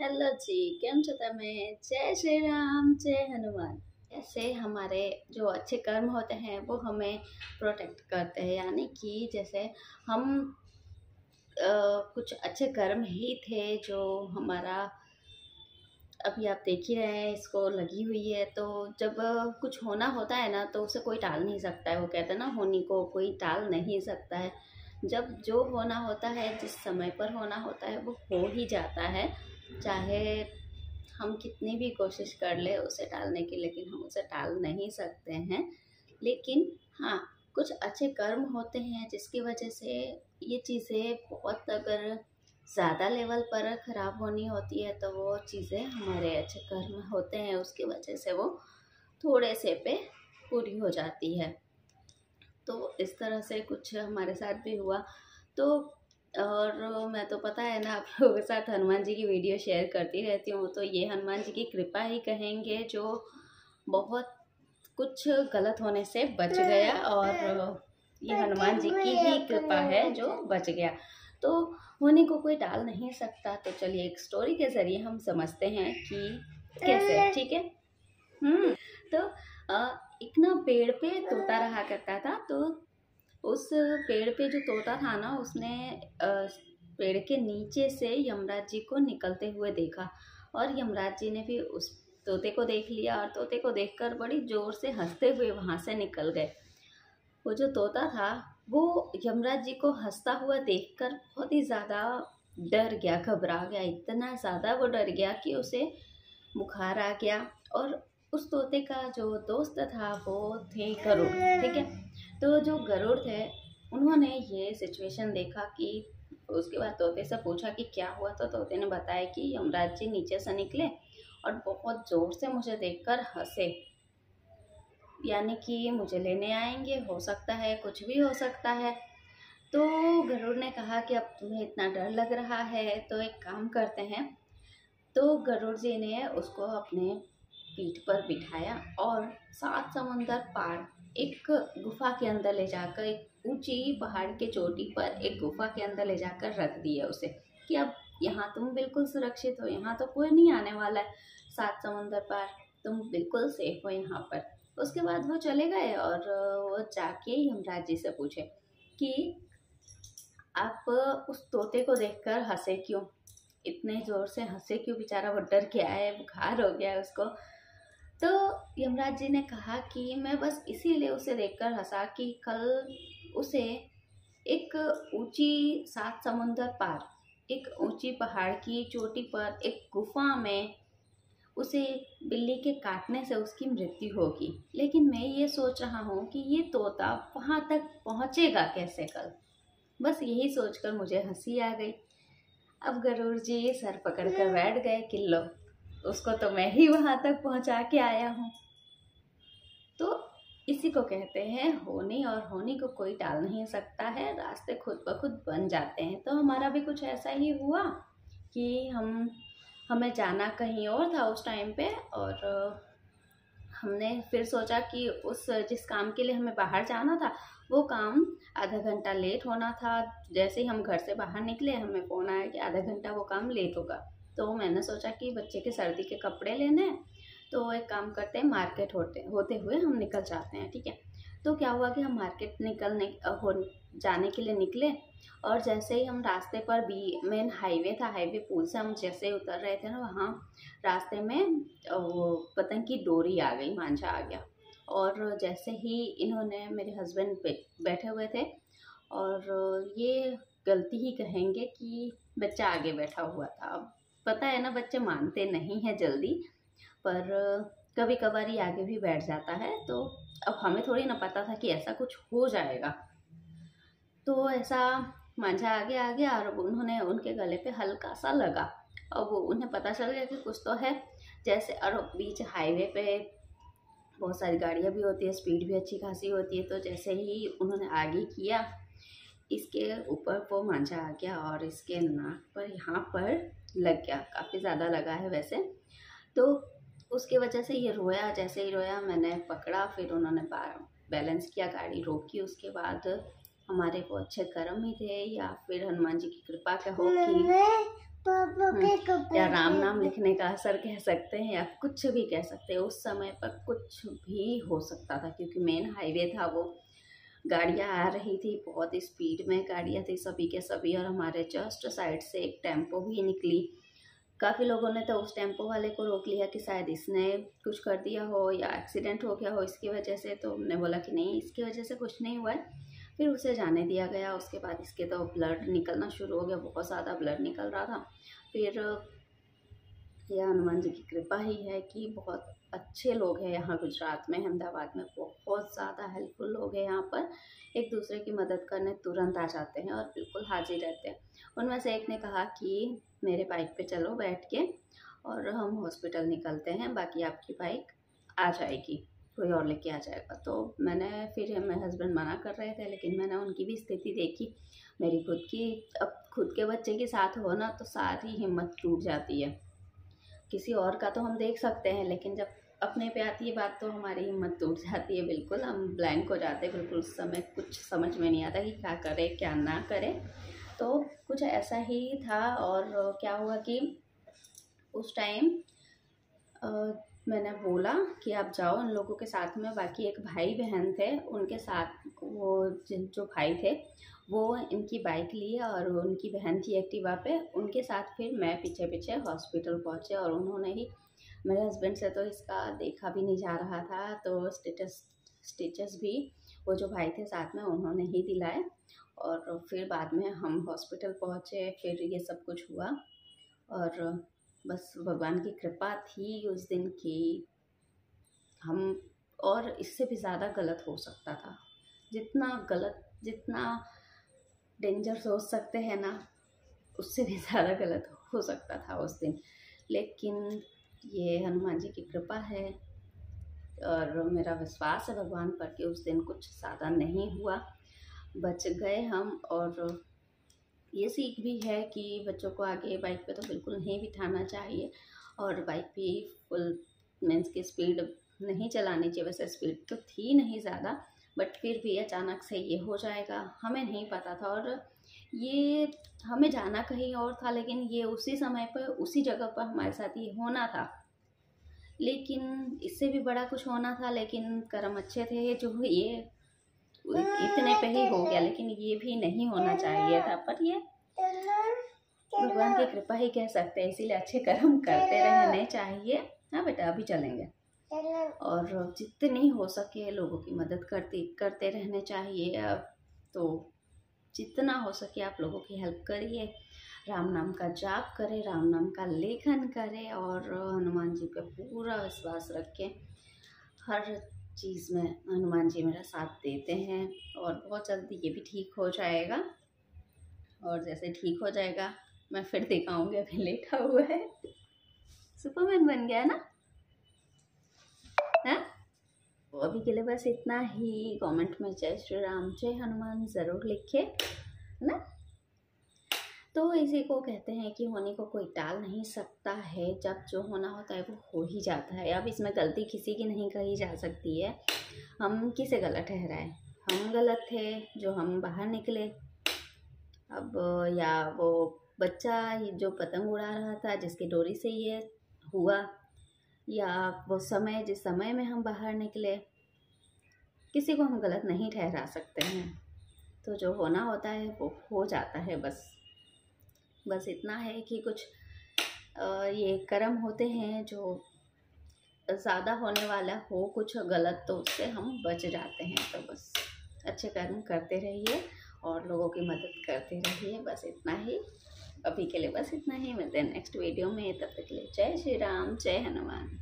Hello જી કેમ છો તમે जय श्री राम जय हनुमान ऐसे हमारे जो अच्छे कर्म होते हैं वो हमें प्रोटेक्ट करते हैं यानी कि जैसे हम आ, कुछ अच्छे कर्म ही थे जो हमारा अभी आप देख ही रहे हैं इसको लगी हुई है तो जब कुछ होना होता है ना तो उसे कोई टाल नहीं सकता है वो कहते हैं ना होनी को कोई टाल नहीं सकता है जब जो होना होता है जिस समय पर होना होता है वो हो ही जाता है चाहे हम कितनी भी कोशिश कर ले उसे टालने की, लेकिन हम उसे टाल नहीं सकते हैं। लेकिन हाँ कुछ अच्छे कर्म होते हैं जिसकी वजह से ये चीज़ें बहुत अगर ज़्यादा लेवल पर ख़राब होनी होती है तो वो चीज़ें हमारे अच्छे कर्म होते हैं, उसकी वजह से वो थोड़े से पे पूरी हो जाती है। तो इस तरह से कुछ हमारे साथ भी हुआ। तो और मैं तो पता है ना आप लोगों के साथ हनुमान जी की वीडियो शेयर करती रहती हूँ तो ये हनुमान जी की कृपा ही कहेंगे जो बहुत कुछ गलत होने से बच गया और ये हनुमान जी की ही कृपा है जो बच गया। तो होने को कोई डाल नहीं सकता तो चलिए एक स्टोरी के ज़रिए हम समझते हैं कि कैसे ठीक है? हम्म तो एक ना पेड़ पे तोता रहा करता था तो उस पेड़ पे जो तोता था ना, उसने पेड़ के नीचे से यमराज जी को निकलते हुए देखा और यमराज जी ने भी उस तोते को देख लिया और तोते को देखकर बड़ी ज़ोर से हँसते हुए वहाँ से निकल गए। वो जो तोता था, वो यमराज जी को हंसता हुआ देखकर बहुत ही ज़्यादा डर गया, घबरा गया, इतना ज़्यादा वो डर गया कि उसे बुखार आ गया और उस तोते का जो दोस्त था, वो थे गरुड़, ठीक है? तो जो गरुड़ थे, उन्होंने ये सिचुएशन देखा कि उसके बाद तोते से पूछा कि क्या हुआ? तो तोते ने बताया कि यमराज जी नीचे से निकले और बहुत ज़ोर से मुझे देखकर हंसे। यानी कि मुझे लेने आएँगे, हो सकता है, कुछ भी हो सकता है। तो गरुड़ ने कहा कि अब तुम्हें इतना डर लग रहा है तो एक काम करते हैं। तो गरुड़ जी ने उसको अपने पीठ पर बिठाया और सात समंदर पार एक गुफा के अंदर ले जाकर, एक ऊँची पहाड़ के चोटी पर एक गुफा के अंदर ले जाकर रख दिया उसे कि अब यहाँ तुम बिल्कुल सुरक्षित हो, यहाँ तो कोई नहीं आने वाला है। सात समंदर पार तुम बिल्कुल सेफ़ हो यहाँ पर। उसके बाद वो चले गए और वो जाके यमराज जी से पूछे कि आप उस तोते को देखकर हंसे क्यों? इतने ज़ोर से हंसे क्यों? बेचारा वो डर के आए बुखार हो गया है उसको। तो यमराज जी ने कहा कि मैं बस इसीलिए उसे देखकर हंसा कि कल उसे एक ऊँची सात समुंदर पार, एक ऊँची पहाड़ की चोटी पर एक गुफा में उसे बिल्ली के काटने से उसकी मृत्यु होगी। लेकिन मैं ये सोच रहा हूँ कि ये तोता वहाँ तक पहुँचेगा कैसे कल? बस यही सोचकर मुझे हँसी आ गई। अब गरुड़ जी सर पकड़ कर बैठ गए किलो उसको तो मैं ही वहाँ तक पहुँचा के आया हूँ। तो इसी को कहते हैं, होनी और होने को कोई टाल नहीं सकता है, रास्ते खुद ब खुद बन जाते हैं। तो हमारा भी कुछ ऐसा ही हुआ कि हम, हमें जाना कहीं और था उस टाइम पे और हमने फिर सोचा कि उस जिस काम के लिए हमें बाहर जाना था, वो काम आधा घंटा लेट होना था। जैसे ही हम घर से बाहर निकले, हमें फ़ोन आया कि आधा घंटा वो काम लेट होगा। तो मैंने सोचा कि बच्चे के सर्दी के कपड़े लेने हैं तो एक काम करते हैं, मार्केट होते होते हुए हम निकल जाते हैं, ठीक है? तो क्या हुआ कि हम मार्केट निकलने, हो, जाने के लिए निकले और जैसे ही हम रास्ते पर भी, मेन हाईवे था, हाईवे पुल से हम जैसे ही उतर रहे थे ना, वहाँ रास्ते में, वो पतंग की डोरी आ गई, मांझा आ गया और जैसे ही इन्होंने मेरे हस्बैंड बैठे हुए थे और ये गलती ही कहेंगे कि बच्चा आगे बैठा हुआ था, अब पता है ना, बच्चे मानते नहीं हैं जल्दी, पर कभी कभार ही आगे भी बैठ जाता है तो अब हमें थोड़ी ना पता था कि ऐसा कुछ हो जाएगा। तो ऐसा मांझा आगे आ गया और उन्होंने उनके गले पे हल्का सा लगा। अब उन्हें पता चल गया कि कुछ तो है। जैसे और बीच हाईवे पे बहुत सारी गाड़ियाँ भी होती है, स्पीड भी अच्छी खासी होती है तो जैसे ही उन्होंने आगे किया, इसके ऊपर वो मांझा आ गया और इसके नाक पर, यहाँ पर लग गया काफ़ी ज़्यादा लगा है वैसे। तो उसके वजह से ये रोया जैसे ही रोया मैंने पकड़ा फिर उन्होंने बैलेंस किया गाड़ी रोकी। उसके बाद हमारे को अच्छे कर्म ही थे या फिर हनुमान जी की कृपा के हो कि या राम नाम लिखने का असर कह सकते हैं या कुछ भी कह सकते हैं। उस समय पर कुछ भी हो सकता था क्योंकि मेन हाईवे था वो। गाड़ियाँ आ रही थी, बहुत स्पीड में गाड़ियाँ थी सभी के सभी और हमारे जस्ट साइड से एक टेंपो भी निकली। काफ़ी लोगों ने तो उस टेंपो वाले को रोक लिया कि शायद इसने कुछ कर दिया हो या एक्सीडेंट हो गया हो इसकी वजह से तो हमने बोला कि नहीं, इसकी वजह से कुछ नहीं हुआ है। फिर उसे जाने दिया गया, उसके बाद इसके तो ब्लड निकलना शुरू हो गया, बहुत ज़्यादा ब्लड निकल रहा था। फिर यह हनुमान जी की कृपा ही है कि बहुत अच्छे लोग हैं यहाँ गुजरात में, अहमदाबाद में बहुत ज़्यादा हेल्पफुल लोग हैं यहाँ पर। एक दूसरे की मदद करने तुरंत आ जाते हैं और बिल्कुल हाजिर रहते हैं। उनमें से एक ने कहा कि मेरे बाइक पे चलो बैठ के और हम हॉस्पिटल निकलते हैं, बाकी आपकी बाइक आ जाएगी, कोई और लेके आ जाएगा। तो मैंने फिर मेरे हस्बैंड मना कर रहे थे, लेकिन मैंने उनकी भी स्थिति देखी। मेरी खुद की, अब खुद के बच्चे के साथ हो ना तो सारी हिम्मत टूट जाती है। किसी और का तो हम देख सकते हैं, लेकिन जब अपने पे आती है बात तो हमारी हिम्मत टूट जाती है, बिल्कुल। हम ब्लैंक हो जाते हैं, बिल्कुल उस समय कुछ समझ में नहीं आता कि क्या करें, क्या ना करें। तो कुछ ऐसा ही था और क्या हुआ कि उस टाइम मैंने बोला कि आप जाओ, उन लोगों के साथ में, बाकी एक भाई बहन थे, उनके साथ वो जिन, जो भाई थे, वो इनकी बाइक लिए और उनकी बहन थी एक्टिवा पे। उनके साथ फिर मैं पीछे पीछे हॉस्पिटल पहुँचे और उन्होंने ही मेरे हस्बैंड से तो इसका देखा भी नहीं जा रहा था तो स्टेटस स्टिचेस भी वो जो भाई थे साथ में उन्होंने ही दिलाए और फिर बाद में हम हॉस्पिटल पहुँचे, फिर ये सब कुछ हुआ और बस भगवान की कृपा थी उस दिन की हम, और इससे भी ज़्यादा गलत हो सकता था। जितना गलत, जितना डेंजर सोच सकते हैं ना, उससे भी ज़्यादा गलत हो सकता था उस दिन। लेकिन ये हनुमान जी की कृपा है, और मेरा विश्वास है भगवान पर कि उस दिन कुछ ज़्यादा नहीं हुआ। बच गए हम और ये सीख भी है कि बच्चों को आगे बाइक पे तो बिल्कुल नहीं बिठाना चाहिए और बाइक भी फुल मीन्स की स्पीड नहीं चलानी चाहिए। वैसे स्पीड तो थी नहीं ज़्यादा बट फिर भी अचानक से ये हो जाएगा। हमें नहीं पता था और ये हमें जाना कहीं और था, लेकिन ये उसी समय पर उसी जगह पर हमारे साथ ये होना था। लेकिन इससे भी बड़ा कुछ होना था, लेकिन कर्म अच्छे थे जो ये इतने पे ही हो गया, लेकिन ये भी नहीं होना चाहिए था, पर ये भगवान की कृपा ही कह सकते हैं, इसीलिए अच्छे कर्म करते रहने चाहिए। हाँ बेटा, अभी चलेंगे। और जितनी हो सके लोगों की मदद करती, करते रहने चाहिए। अब तो जितना हो सके आप लोगों की हेल्प करिए। राम नाम का जाप करें, राम नाम का लेखन करें और हनुमान जी पे पूरा विश्वास रखें। हर चीज़ में हनुमान जी मेरा साथ देते हैं और बहुत जल्दी ये भी ठीक हो जाएगा। और जैसे ठीक हो जाएगा, मैं फिर दिखाऊँगी, अभी लेटा हुआ है। सुपरमैन बन गया ना? है? तो अभी के लिए बस इतना ही। कमेंट में जय श्री राम, जय हनुमान, ज़रूर लिखे, है ना? तो इसी को कहते हैं कि होने को कोई टाल नहीं सकता है। जब जो होना होता है वो हो ही जाता है। अब इसमें गलती किसी की नहीं कही जा सकती है। हम किसे गलत ठहराए? हम गलत थे जो हम बाहर निकले। अब या वो बच्चा जो पतंग उड़ा रहा था जिसकी डोरी से ये हुआ, या वो समय, जिस समय में हम बाहर निकले, किसी को हम गलत नहीं ठहरा सकते हैं। तो जो होना होता है वो हो जाता है बस। बस इतना है कि कुछ ये कर्म होते हैं जो ज़्यादा होने वाला हो, कुछ गलत तो उससे हम बच जाते हैं। तो बस अच्छे कर्म करते रहिए और लोगों की मदद करते रहिए। बस इतना ही। अभी के लिए बस इतना ही। मिलते हैं नेक्स्ट वीडियो में। तब तक के लिए जय श्री राम, जय हनुमान।